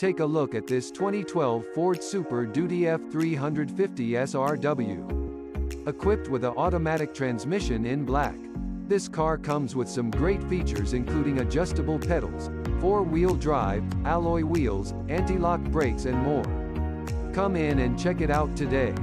Take a look at this 2012 Ford Super Duty F350 SRW. Equipped with an automatic transmission in black. This car comes with some great features including adjustable pedals, four-wheel drive, alloy wheels, anti-lock brakes and more. Come in and check it out today.